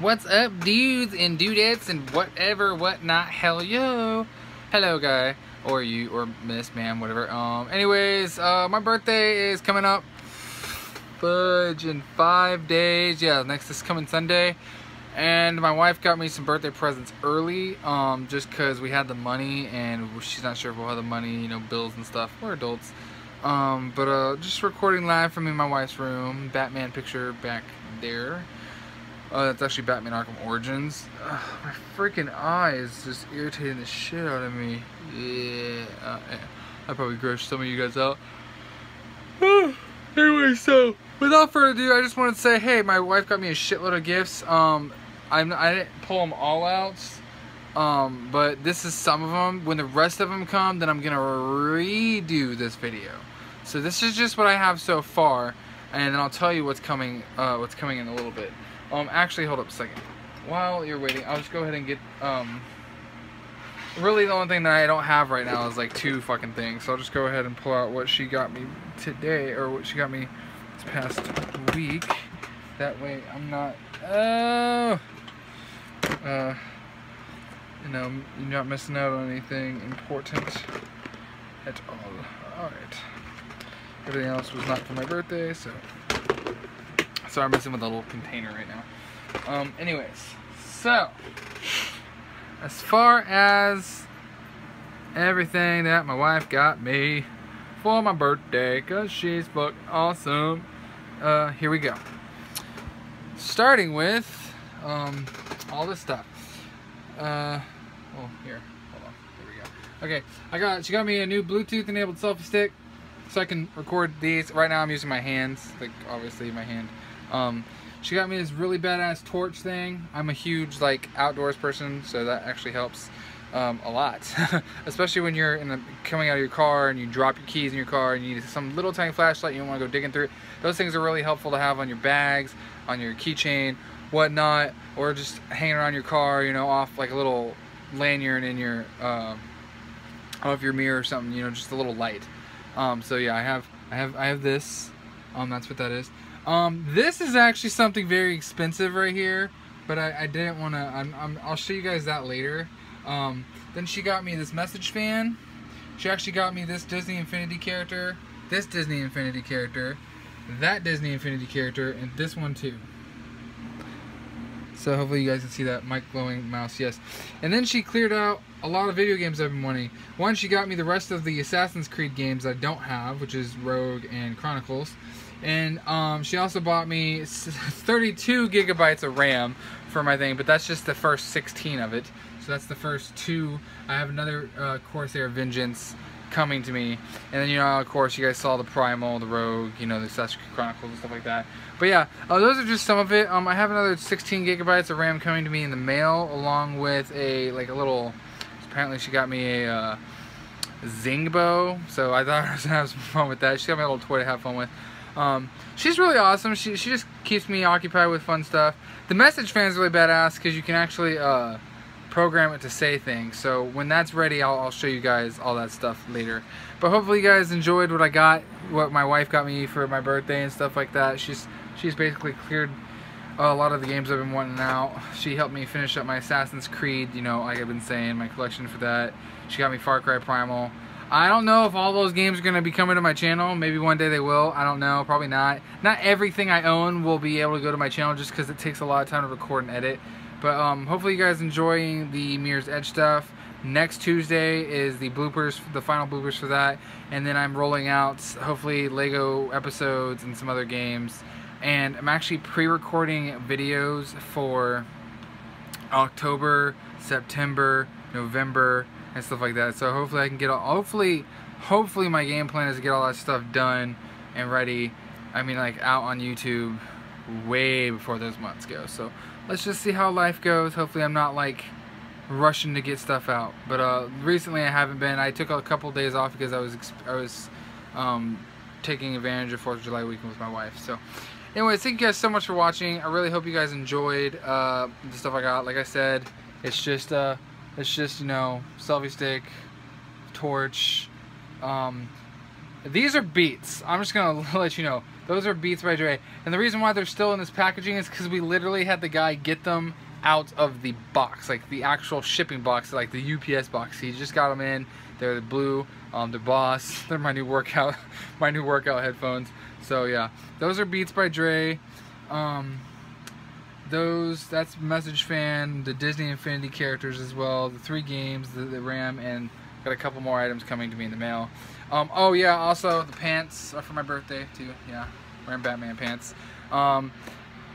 What's up, dudes and dudettes and whatever, whatnot? Hell yo! Hello, guy, or you, or miss, ma'am, whatever. Um, anyways, uh, my birthday is coming up. Fudge in five days. Yeah, next this coming Sunday. And my wife got me some birthday presents early, um, just because we had the money and she's not sure if we'll have the money, you know, bills and stuff. We're adults. Um, but uh, just recording live from in my wife's room. Batman picture back there. Uh, that's actually Batman Arkham Origins. My freaking eye is just irritating the shit out of me. Yeah, uh, I probably grossed some of you guys out. anyway, so without further ado, I just wanted to say, hey, my wife got me a shitload of gifts. Um, I'm, I didn't pull them all out, um, but this is some of them. When the rest of them come, then I'm gonna redo this video. So this is just what I have so far, and then I'll tell you what's coming, uh, what's coming in a little bit. Um, actually, hold up a second. While you're waiting, I'll just go ahead and get, um, really the only thing that I don't have right now is like two fucking things. So I'll just go ahead and pull out what she got me today, or what she got me this past week. That way I'm not, oh, uh, you know, you're not missing out on anything important at all. Alright. Everything else was not for my birthday, so Sorry, I'm messing with a little container right now. Um, anyways, so as far as everything that my wife got me for my birthday, cause she's fucking awesome. Uh, here we go. Starting with um, all this stuff. Uh, oh, here, hold on, there we go. Okay, I got she got me a new Bluetooth enabled selfie stick, so I can record these. Right now, I'm using my hands, like obviously my hand. Um, she got me this really badass torch thing. I'm a huge like outdoors person, so that actually helps um, a lot. Especially when you're in the, coming out of your car and you drop your keys in your car and you need some little tiny flashlight, you don't want to go digging through it. Those things are really helpful to have on your bags, on your keychain, whatnot, or just hanging around your car, you know, off like a little lanyard in your, uh, off your mirror or something, you know, just a little light. Um, so yeah, I have, I have, I have this. Um, that's what that is. Um, this is actually something very expensive right here, but I, I didn't want to, I'll show you guys that later. Um, then she got me this message fan. She actually got me this Disney Infinity character, this Disney Infinity character, that Disney Infinity character, and this one too. So hopefully you guys can see that mic glowing mouse, yes. And then she cleared out a lot of video games I've been wanting. One, she got me the rest of the Assassin's Creed games I don't have, which is Rogue and Chronicles. And um, she also bought me 32 gigabytes of RAM for my thing, but that's just the first 16 of it. So that's the first two. I have another uh, Corsair Vengeance coming to me. And then, you know, of course, you guys saw the Primal, the Rogue, you know, the Assassin's Chronicles and stuff like that. But yeah, uh, those are just some of it. Um, I have another 16 gigabytes of RAM coming to me in the mail, along with a, like a little, apparently she got me a uh, Zingbo. So I thought I was to have some fun with that. She got me a little toy to have fun with. Um, she's really awesome. She, she just keeps me occupied with fun stuff. The message fan is really badass because you can actually uh, program it to say things. So when that's ready, I'll, I'll, show you guys all that stuff later. But hopefully you guys enjoyed what I got, what my wife got me for my birthday and stuff like that. She's she's basically cleared a lot of the games I've been wanting out. She helped me finish up my Assassin's Creed, you know, like I've been saying, my collection for that. She got me Far Cry Primal. I don't know if all those games are going to be coming to my channel. Maybe one day they will. I don't know. Probably not. Not everything I own will be able to go to my channel just because it takes a lot of time to record and edit. But um, hopefully you guys enjoying the Mirror's Edge stuff. Next Tuesday is the bloopers, the final bloopers for that. And then I'm rolling out, hopefully, Lego episodes and some other games. And I'm actually pre-recording videos for October, September, November, and stuff like that. So hopefully I can get all, hopefully, hopefully my game plan is to get all that stuff done and ready. I mean like out on YouTube way before those months go. So let's just see how life goes. Hopefully I'm not like rushing to get stuff out. But uh, recently I haven't been. I took a couple days off because I was I was um, taking advantage of 4th of July weekend with my wife. So anyways, thank you guys so much for watching. I really hope you guys enjoyed uh, the stuff I got. Like I said, it's just uh, it's just, you know, selfie stick, torch, um, These are Beats. I'm just gonna let you know. Those are Beats by Dre. And the reason why they're still in this packaging is because we literally had the guy get them out of the box, like the actual shipping box, like the UPS box. He just got them in. They're the blue, um, the Boss. They're my new workout, my new workout headphones. So yeah, those are Beats by Dre. Um, those, that's Message Fan, the Disney Infinity characters as well, the three games, the, the RAM, and got a couple more items coming to me in the mail. Um, oh yeah, also the pants are for my birthday too. Yeah, wearing Batman pants. Um,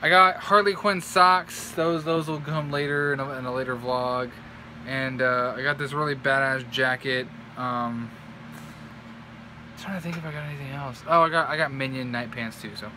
I got Harley Quinn socks. Those those will come later in a, in a later vlog. And uh, I got this really badass jacket. Um, trying to think if I got anything else. Oh, I got I got Minion night pants too. So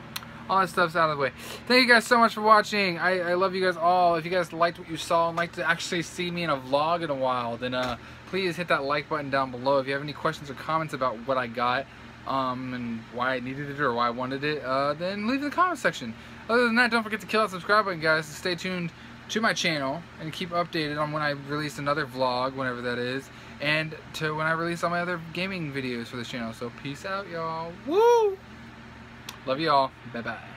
all that stuff's out of the way. Thank you guys so much for watching. I, I love you guys all. If you guys liked what you saw and like to actually see me in a vlog in a while, then uh, please hit that like button down below. If you have any questions or comments about what I got um, and why I needed it or why I wanted it, uh, then leave in the comment section. Other than that, don't forget to kill that subscribe button, guys, to stay tuned to my channel and keep updated on when I release another vlog, whenever that is, and to when I release all my other gaming videos for this channel. So peace out, y'all. Woo! Love you all. Bye-bye.